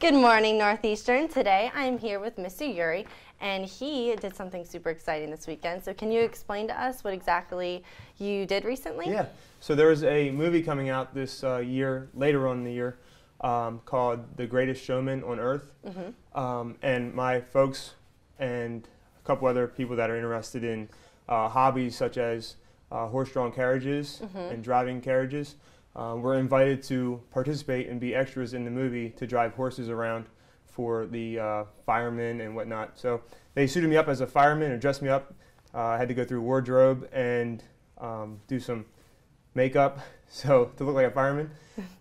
Good morning, Northeastern. Today I'm here with Mr. Yuri, and he did something super exciting this weekend. So, can you explain to us what exactly you did recently? Yeah. So, there's a movie coming out this uh, year, later on in the year, um, called The Greatest Showman on Earth. Mm-hmm. Um, and my folks and a couple other people that are interested in uh, hobbies such as uh, horse-drawn carriages mm-hmm. and driving carriages uh, were invited to participate and be extras in the movie to drive horses around for the uh, firemen and whatnot. So they suited me up as a fireman and dressed me up. Uh, I had to go through wardrobe and um, do some makeup so to look like a fireman,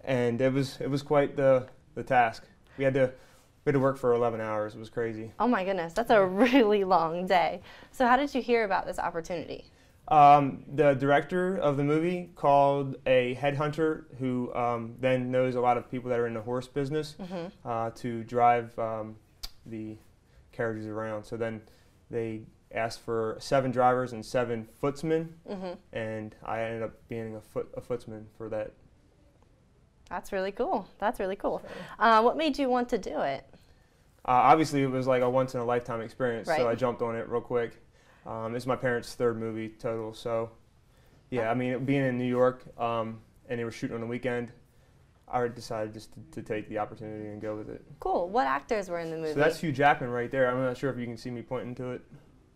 and it was it was quite the the task. We had to we had to work for 11 hours. It was crazy. Oh my goodness, that's a really long day. So how did you hear about this opportunity? Um, the director of the movie called a headhunter who um, then knows a lot of people that are in the horse business mm-hmm. uh, to drive um, the carriages around. So then they asked for seven drivers and seven footsmen, mm-hmm. and I ended up being a foot a footsman for that. That's really cool. That's really cool. Uh, what made you want to do it? Uh, obviously, it was like a once in a lifetime experience, right. so I jumped on it real quick. Um, it's my parents' third movie total, so yeah. I mean, being in New York um, and they were shooting on the weekend, I decided just to, to, take the opportunity and go with it. Cool. What actors were in the movie? So that's Hugh Jackman right there. I'm not sure if you can see me pointing to it.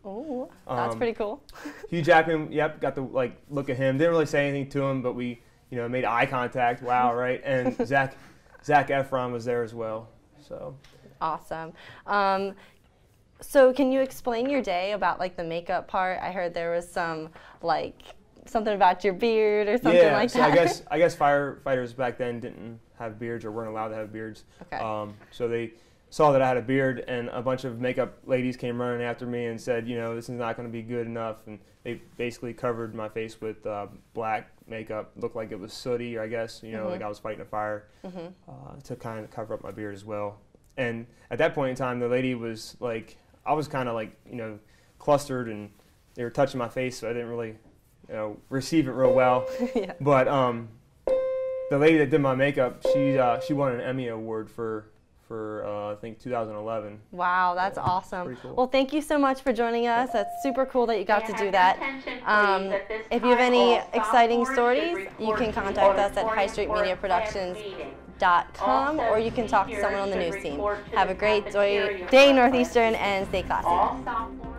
Oh, that's um, pretty cool. Hugh Jackman, yep, got to like look at him. Didn't really say anything to him, but we, you know, made eye contact. Wow, right? And Zach, Zac Efron was there as well. So awesome. Um, so can you explain your day about like the makeup part? I heard there was some like something about your beard or something yeah, like so that. I guess I guess firefighters back then didn't have beards or weren't allowed to have beards. Okay. Um, so they saw that I had a beard, and a bunch of makeup ladies came running after me and said, you know, this is not going to be good enough. And they basically covered my face with uh, black makeup, looked like it was sooty, I guess, you know, mm-hmm. like I was fighting a fire, mm-hmm. uh, to kind of cover up my beard as well. And at that point in time, the lady was like, I was kind of like, you know, clustered and they were touching my face, so I didn't really, you know, receive it real well. yeah. But um, the lady that did my makeup, she uh, she won an Emmy award for for uh, I think 2011. Wow, that's yeah, awesome. Cool. Well, thank you so much for joining us. That's super cool that you got to do that. Um, if you have any exciting stories, you can contact us at High Street Media Productions com, or you can talk to someone on the news team. Have a great day, Northeastern, and stay classy.